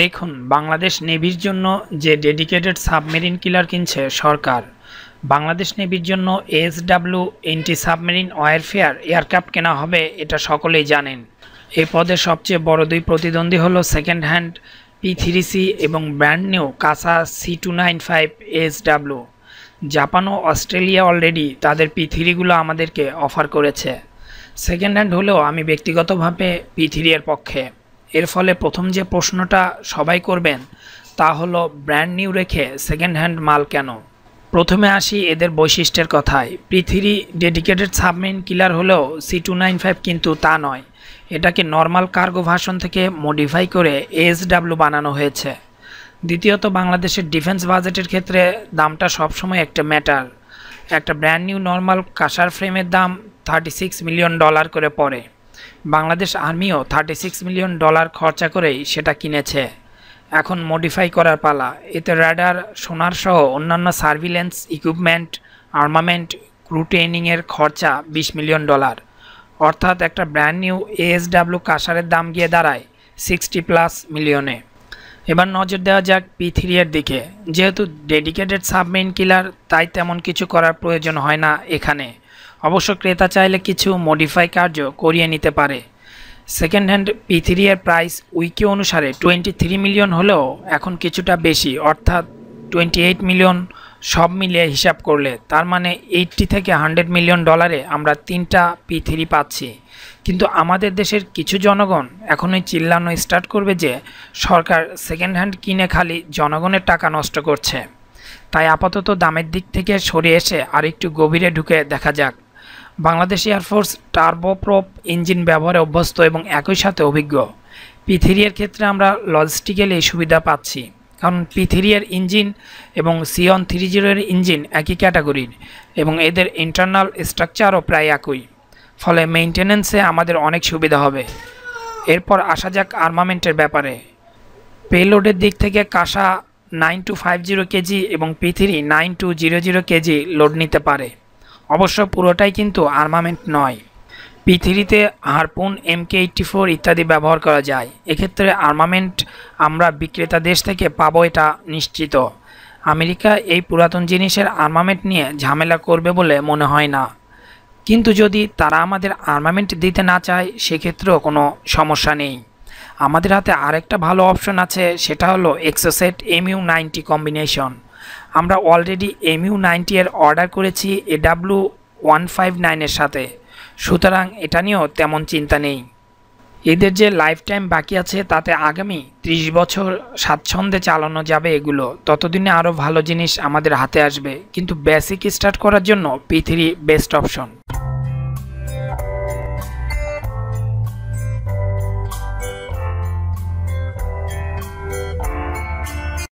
দেখুন, বাংলাদেশ নেভির জন্য যে ডেডিকেটেড সাবমেরিন কিলার কিনছে সরকার, বাংলাদেশ নেভির জন্য ASW anti submarine warfare aircraft কেনা হবে এটা সকলেই জানেন। এ পদে সবচেয়ে বড় দুই প্রতিদ্বন্দ্বী হলো second hand P three C এবং brand new CASA C two nine five SW Japan ও অস্ট্রেলিয়া অলরেডি তাদের পি আমাদেরকে অফার করেছে। সেকেন্ড হ্যান্ড হলেও আমি ব্যক্তিগতভাবে পি থ্রি এর পক্ষে। এর ফলে প্রথম যে প্রশ্নটা সবাই করবেন, তা হলো ব্র্যান্ড নিউ রেখে সেকেন্ড হ্যান্ড মাল কেন? প্রথমে আসি এদের বৈশিষ্ট্যের কথায়। পৃথিবী ডেডিকেটেড সাবমেরিন কিলার হলেও সি টু নাইন ফাইভ কিন্তু তা নয়। এটাকে নর্মাল কার্গো ভার্সন থেকে মডিফাই করে এএসডাব্লিউ বানানো হয়েছে। দ্বিতীয়ত, বাংলাদেশের ডিফেন্স বাজেটের ক্ষেত্রে দামটা সবসময় একটা ম্যাটার। একটা ব্র্যান্ড নিউ নর্মাল কাসার ফ্রেমের দাম থার্টি সিক্স মিলিয়ন ডলার করে পড়ে। বাংলাদেশ আর্মিও থার্টি সিক্স মিলিয়ন ডলার খরচা করেই সেটা কিনেছে। এখন মডিফাই করার পালা। এতে র্যাডার সোনার সহ অন্যান্য সার্ভিলেন্স ইকুইপমেন্ট আর্মামেন্ট ক্রু ট্রেনিংয়ের খরচা বিশ মিলিয়ন ডলার অর্থাৎ একটা ব্র্যান্ড নিউ এএসডাব্লিউ কাসারের দাম গিয়ে দাঁড়ায় সিক্সটি প্লাস মিলিয়নে এবার নজর দেওয়া যাক পি দিকে। যেহেতু ডেডিকেটেড সাবমেইন কিলার তাই তেমন কিছু করার প্রয়োজন হয় না এখানে। অবশ্য ক্রেতা চাইলে কিছু মডিফাই কার্য করিয়ে নিতে পারে। Second hand P price Wiki অনুসারে টোয়েন্টি থ্রি মিলিয়ন হলেও এখন কিছুটা বেশি, অর্থাৎ টোয়েন্টি এইট মিলিয়ন সব মিলিয়ে হিসাব করলে, তার মানে এইটটি থেকে হান্ড্রেড মিলিয়ন ডলারে আমরা তিনটা পি থ্রি পাচ্ছি। কিন্তু আমাদের দেশের কিছু জনগণ এখনই চিল্লানো স্টার্ট করবে যে সরকার সেকেন্ড হ্যান্ড কিনে খালি জনগণের টাকা নষ্ট করছে। তাই আপাতত দামের দিক থেকে সরে এসে আর একটু গভীরে ঢুকে দেখা যাক। বাংলাদেশ এয়ারফোর্স টার্বোপ্রোপ ইঞ্জিন ব্যবহারে অভ্যস্ত এবং একই সাথে অভিজ্ঞ। পি এর ক্ষেত্রে আমরা লজিস্টিক্যালি সুবিধা পাচ্ছি। কারণ পি এর ইঞ্জিন এবং সিওন থ্রি জিরোর ইঞ্জিন একই ক্যাটাগরির এবং এদের ইন্টারনাল স্ট্রাকচারও প্রায় একই। ফলে মেনটেন্যান্সে আমাদের অনেক সুবিধা হবে। এরপর আসা যাক আর্মামেন্টের ব্যাপারে। পেলোডের দিক থেকে CASA nine two five zero KG এবং পৃথিবী nine two zero zero KG load নিতে পারে। অবশ্য পুরোটাই কিন্তু আর্মামেন্ট নয়। পৃথিবীতে Harpoon M K eighty four ইত্যাদি ব্যবহার করা যায়। এক্ষেত্রে আর্মামেন্ট আমরা বিক্রেতা দেশ থেকে পাবো এটা নিশ্চিত। আমেরিকা এই পুরাতন জিনিসের আর্মামেন্ট নিয়ে ঝামেলা করবে বলে মনে হয় না। কিন্তু যদি তারা আমাদের আর্মামেন্ট দিতে না চায়, সেক্ষেত্রেও কোনো সমস্যা নেই। আমাদের হাতে আরেকটা ভালো অপশন আছে, সেটা হলো এক্সোসেট এমইউ নাইনটি কম্বিনেশন আমরা অলরেডি এমইউ নাইনটি এর অর্ডার করেছি এডাব্লু ওয়ান ফাইভ নাইনের সাথে। সুতরাং এটা নিয়েও তেমন চিন্তা নেই। এদের যে লাইফ টাইম বাকি আছে, তাতে আগামী ত্রিশ বছর স্বাচ্ছন্দ্যে চালানো যাবে এগুলো। ততদিনে আরও ভালো জিনিস আমাদের হাতে আসবে। কিন্তু বেসিক স্টার্ট করার জন্য পি বেস্ট অপশন